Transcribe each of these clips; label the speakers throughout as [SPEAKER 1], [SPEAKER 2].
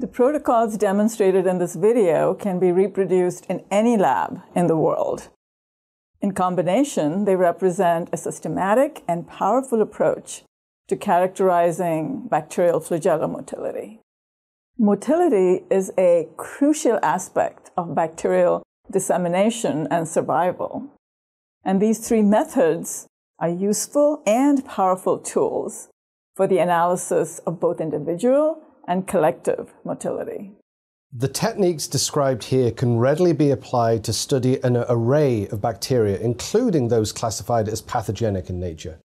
[SPEAKER 1] The protocols demonstrated in this video can be reproduced in any lab in the world. In combination, they represent a systematic and powerful approach to characterizing bacterial flagella motility. Motility is a crucial aspect of bacterial dissemination and survival. And these three methods are useful and powerful tools for the analysis of both individual and collective motility.
[SPEAKER 2] The techniques described here can readily be applied to study an array of bacteria, including those classified as pathogenic in nature.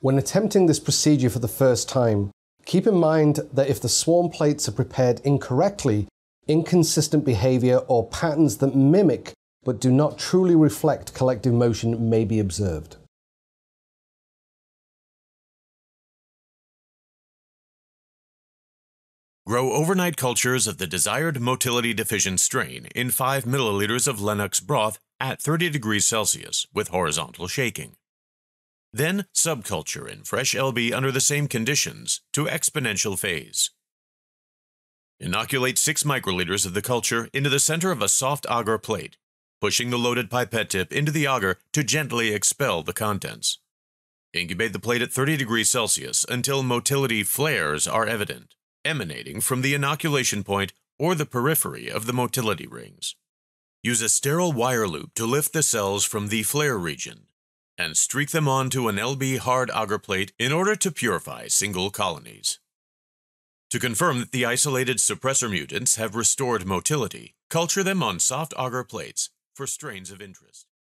[SPEAKER 2] When attempting this procedure for the first time, keep in mind that if the swarm plates are prepared incorrectly, inconsistent behavior or patterns that mimic but do not truly reflect collective motion may be observed.
[SPEAKER 3] Grow overnight cultures of the desired motility deficient strain in 5 milliliters of Lennox broth at 30 degrees Celsius with horizontal shaking. Then subculture in fresh LB under the same conditions to exponential phase. Inoculate 6 microliters of the culture into the center of a soft agar plate, pushing the loaded pipette tip into the agar to gently expel the contents. Incubate the plate at 30 degrees Celsius until motility flares are evident emanating from the inoculation point or the periphery of the motility rings. Use a sterile wire loop to lift the cells from the flare region and streak them onto an LB hard agar plate in order to purify single colonies. To confirm that the isolated suppressor mutants have restored motility, culture them on soft agar plates for strains of interest.